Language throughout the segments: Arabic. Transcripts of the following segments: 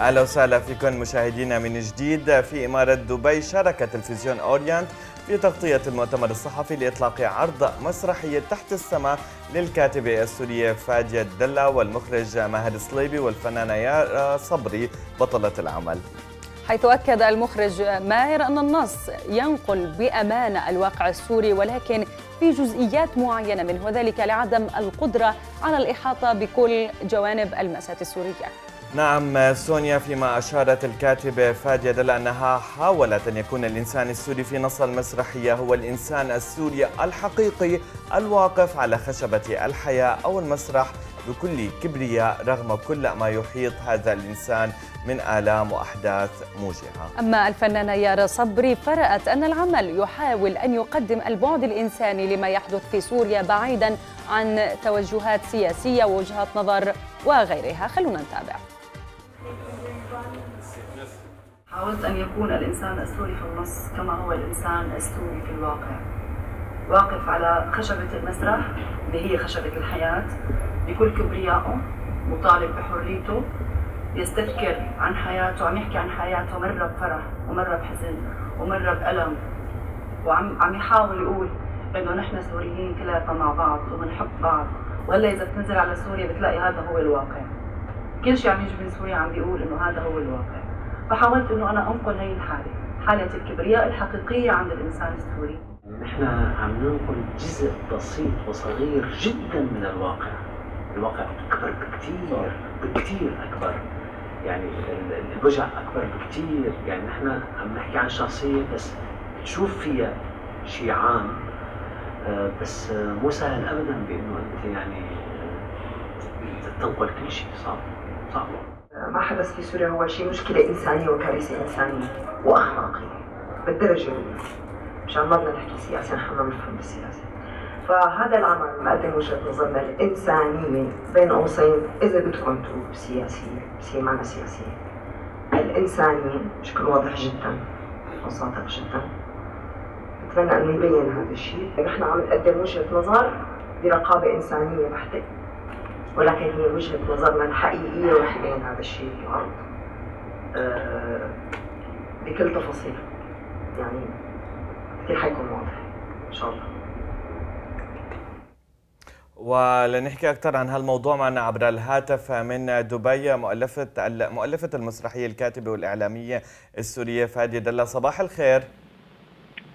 أهلا وسهلا فيكم مشاهدينا من جديد في إمارة دبي شارك تلفزيون اورينت في تغطية المؤتمر الصحفي لإطلاق عرض مسرحية تحت السماء للكاتبة السورية فادية الدلة والمخرج ماهر صليبي والفنانة يارا صبري بطلة العمل. حيث أكد المخرج ماهر أن النص ينقل بأمانة الواقع السوري ولكن في جزئيات معينة منه وذلك لعدم القدرة على الإحاطة بكل جوانب المأساة السورية. نعم سونيا فيما أشارت الكاتبة فادية دل أنها حاولت أن يكون الإنسان السوري في نص المسرحية هو الإنسان السوري الحقيقي الواقف على خشبة الحياة أو المسرح بكل كبرياء رغم كل ما يحيط هذا الإنسان من آلام وأحداث موجعة أما الفنانة يارا صبري فرأت أن العمل يحاول أن يقدم البعد الإنساني لما يحدث في سوريا بعيدا عن توجهات سياسية ووجهات نظر وغيرها. خلونا نتابع. حاولت أن يكون الإنسان السوري في النص كما هو الإنسان السوري في الواقع. واقف على خشبة المسرح اللي هي خشبة الحياة بكل كبريائه مطالب بحريته يستذكر عن حياته عم يحكي عن حياته مرة بفرح ومرة بحزن ومرة بألم وعم عم يحاول يقول إنه نحن سوريين كلياتنا مع بعض وبنحب بعض. وهلأ إذا بتنزل على سوريا بتلاقي هذا هو الواقع. كل شيء عم يجي من سوريا عم بيقول إنه هذا هو الواقع. فحاولت إنه أنا أنقل هي الحالة حالة الكبرياء الحقيقية عند الإنسان السوري نحن عم ننقل جزء بسيط وصغير جدا من الواقع. الواقع أكبر بكثير بكثير أكبر. يعني الوجع أكبر بكثير يعني نحن عم نحكي عن شخصية بس تشوف فيها شيء عام. آه، بس مو سهل ابدا بإنه أنت يعني تنقل كل شيء صعب صعب. ما حدث في سوريا هو شيء مشكلة إنسانية وكارثة إنسانية وأخلاقية بالدرجة الأولى. مشان ما بدنا نحكي سياسة نحن ما بنفهم بالسياسة. فهذا العمل مقدم وجهة نظرنا الإنسانية بين قوسين إذا بدكم تقولوا سياسية بس هي معنى سياسية. الإنسانية بشكل واضح جدا وصادق جدا. بتمنى أنه يبين هذا الشيء. نحن عم نقدم وجهة نظر برقابة إنسانية بحتة. ولكن هي وجهة نظرنا الحقيقية رح يبين هذا الشيء في العرض آه بكل تفاصيله يعني كثير حيكون واضح إن شاء الله. ولنحكي أكثر عن هالموضوع معنا عبر الهاتف من دبي مؤلفة مؤلفة المسرحية الكاتبة والإعلامية السورية فادية دلا صباح الخير.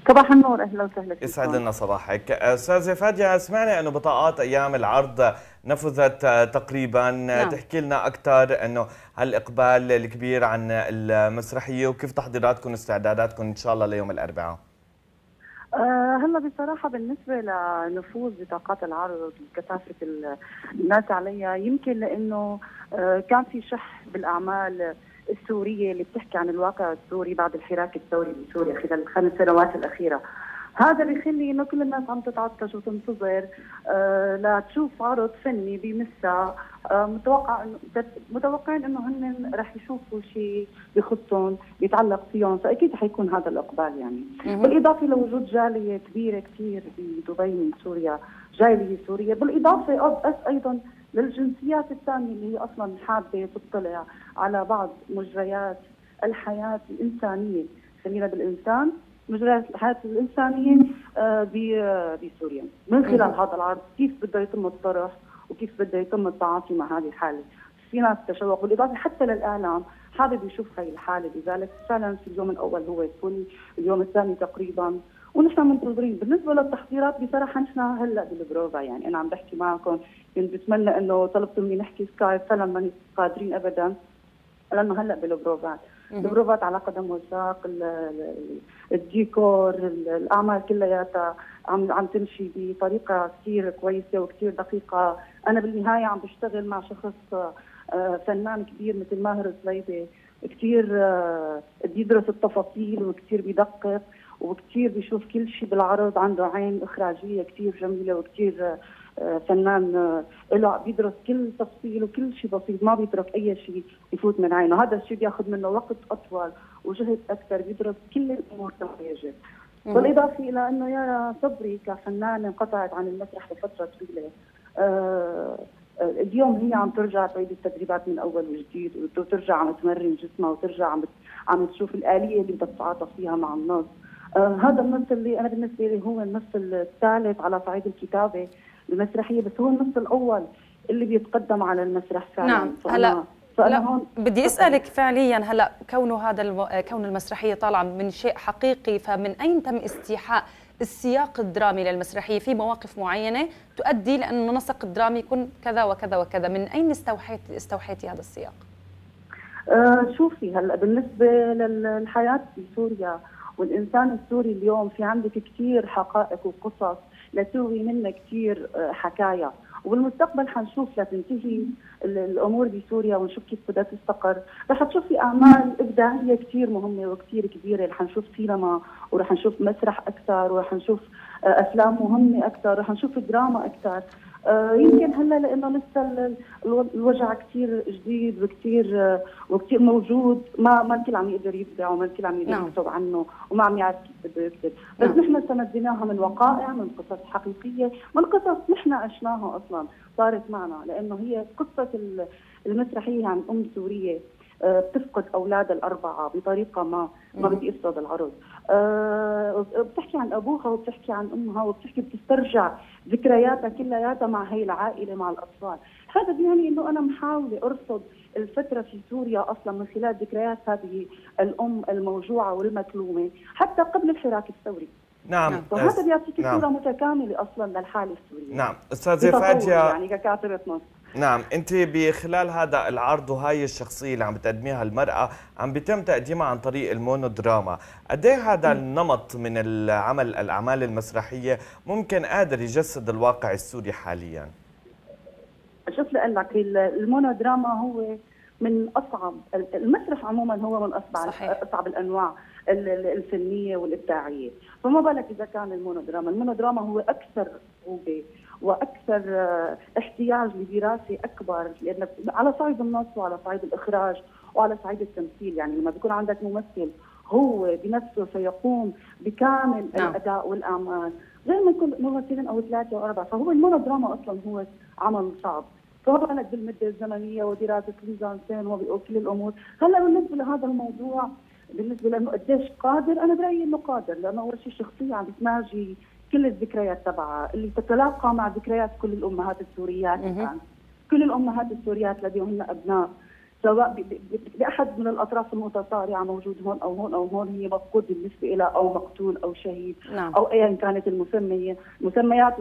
صباح النور أهلا وسهلا يسعد لنا صباحك. أستاذة فادية سمعنا انه بطاقات أيام العرض نفذت تقريبا. نعم. تحكي لنا أكثر إنه هالإقبال الكبير عن المسرحية وكيف تحضيراتكم واستعداداتكم إن شاء الله ليوم الأربعاء؟ أه هلا بصراحة بالنسبة لنفوذ بطاقات العرض وكثافة الناس عليها يمكن لأنه أه كان في شح بالأعمال السورية اللي بتحكي عن الواقع السوري بعد الحراك الثوري بسوريا خلال الخمس سنوات الأخيرة. هذا بيخلي إنه كل الناس عم تتعطش وتنتظر. آه لتشوف عرض فني بيمسها آه متوقع انه متوقعين إنه هن رح يشوفوا شيء بخصهم بيتعلق فيهم. فأكيد حيكون هذا الإقبال يعني. بالإضافة لوجود جالية كبيرة كثير بدبي من سوريا جالية سورية. بالإضافة أيضا للجنسيات الثانية اللي هي أصلا حابة تطلع على بعض مجريات الحياة الإنسانية. خلينا بالإنسان مجريات الحياة الإنسانية بسوريا. من خلال هذا العرض كيف بده يتم الطرح وكيف بده يتم التعاطي مع هذه الحاله في ناس تشوق. بالإضافة حتى للإعلام حابب يشوف هاي الحالة. لذلك فعلا في اليوم الأول هو full اليوم الثاني تقريبا. ونحن منتظرين. بالنسبة للتحضيرات بصراحة نحن هلأ بالبروفا. يعني أنا عم بحكي معكم كنت بتمنى إنه طلبتوا مني نحكي Skype فعلا ماني قادرين ابدا. لأنه هلا بالبروفات. البروفات على قدم وساق الديكور الأعمال كلياتها عم عم تمشي بطريقة كثير كويسة وكثير دقيقة. أنا بالنهاية عم بشتغل مع شخص فنان كبير مثل ماهر الصليبي كثير بيدرس التفاصيل وكثير بيدقق وكثير بيشوف كل شيء بالعرض عنده عين إخراجية كثير جميلة وكثير فنان له بيدرس كل تفصيل وكل شيء بسيط ما بيترك أي شيء يفوت من عينه. هذا الشيء بياخذ منه وقت أطول وجهد أكثر بيدرس كل الأمور كما يجب. بالإضافة إلى إنه يارا صبري كفنانه انقطعت عن المسرح لفتره طويلة. اليوم هي عم ترجع تعيد التدريبات من أول وجديد وترجع عم تمرن جسمها وترجع عم عم تشوف الآلية اللي بدها تتعاطى فيها مع النص آه هذا النص اللي أنا بالنسبة لي هو النص الثالث على صعيد الكتابة. المسرحية بس هو النص الأول اللي بيتقدم على المسرح فعلا. نعم هلا فأنا هون بدي أسألك فعليا هلا كونه هذا ألو... كون المسرحية طالعة من شيء حقيقي فمن أين تم استيحاء السياق الدرامي للمسرحية؟ في مواقف معينة تؤدي لأن النسق الدرامي يكون كذا وكذا وكذا. من أين استوحيت استوحيتي هذا السياق؟ آه شوفي هلا بالنسبة للحياة في سوريا والإنسان السوري اليوم في عندك كثير حقائق وقصص لتروي منها كثير آه، حكايا. وبالمستقبل حنشوف لتنتهي الأمور بسوريا ونشوف كيف بدها تستقر. رح تشوفي أعمال إبداعية كثير مهمة وكثير كبيرة. رح نشوف سينما ورح نشوف مسرح أكثر ورح نشوف آه، أفلام مهمة أكثر رح نشوف دراما أكثر. يمكن هلا لأنه لسه الوجع كثير جديد وكثير آه، وكثير موجود. ما ما الكل عم يقدر يبدع وما الكل عم يقدر نعم. يكتب عنه وما عم يعرف كيف بده يكتب. بس نعم. نحن استمديناها من وقائع من قصص حقيقية من قصص نحن عشناها أصلا صارت معنا لأنه هي قصة المسرحية عن أم سورية آه، بتفقد اولادها الأربعة بطريقة ما. ما بدي افرض العرض. أه بتحكي عن أبوها وبتحكي عن أمها وبتحكي بتسترجع ذكرياتها كلياتها مع هي العائلة مع الأطفال. هذا بيعني إنه أنا محاولة ارصد الفترة في سوريا أصلا من خلال ذكريات هذه الأم الموجوعة والمكلومة حتى قبل الحراك الثوري. نعم. وهذا بيعطيك نعم. صورة متكاملة أصلا للحالة السورية. نعم. أستاذة فادية. يعني ككاتبة نص نعم انت بخلال هذا العرض وهي الشخصية اللي عم بتقدميها المرأة عم بيتم تقديمها عن طريق المونودراما. قد إيه هذا النمط من العمل الأعمال المسرحية ممكن قادر يجسد الواقع السوري حاليا؟ شوف لك المونودراما هو من أصعب المسرح عموما هو من أصعب صحيح. أصعب الأنواع الفنية والإبداعية. فما بالك إذا كان المونودراما المونودراما هو أكثر صعوبه وأكثر آه، احتياج لدراسة أكبر لأن على صعيد النص وعلى صعيد الإخراج وعلى صعيد التمثيل. يعني لما بيكون عندك ممثل هو بنفسه سيقوم بكامل نعم. الأداء والأعمال غير ما يكون ممثلين أو ثلاثة أو أربعة. فهو المونودراما أصلا هو عمل صعب. فما بالك بالمده الزمنية ودراسة الميزانسين وكل الأمور. هلأ بالنسبة لهذا الموضوع بالنسبة لأنه قديش قادر أنا برأيي إنه قادر لأنه أول شيء شخصيه عم بتناجي كل الذكريات تبعها اللي تتلاقى مع ذكريات كل الأمهات السوريات الآن. كل الأمهات السوريات لديهن أبناء سواء بأحد من الأطراف المتصارعه موجود هون أو هون أو هون هي مفقود بالنسبة لها أو مقتول أو شهيد نعم. أو ايا كانت المسمية. مسميات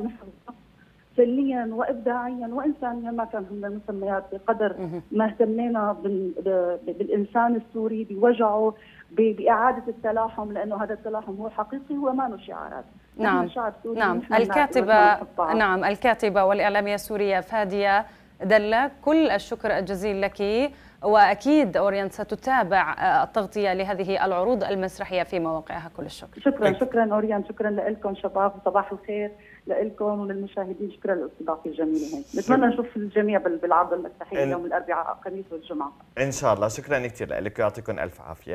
فنيا وابداعيا وانسانيا ما كان هم المسميات بقدر ما اهتمينا بالإنسان السوري بوجعه بإعادة التلاحم لأنه هذا التلاحم هو حقيقي هو ما شعارات. نعم. نعم. الكاتبه نعم. الكاتبة والإعلامية السورية فادية دلة كل الشكر الجزيل لك وأكيد أورينت ستتابع التغطية لهذه العروض المسرحية في مواقعها. كل الشكر. شكرا شكرا اورينت شكرا لكم شباب وصباح الخير لكم وللمشاهدين. شكرا للاستضافه الجميله هي نتمنى نشوف الجميع بالعرض المسرحي يوم الأربعاء الخميس والجمعة. إن شاء الله. شكرا كثير لك. يعطيكم ألف عافية.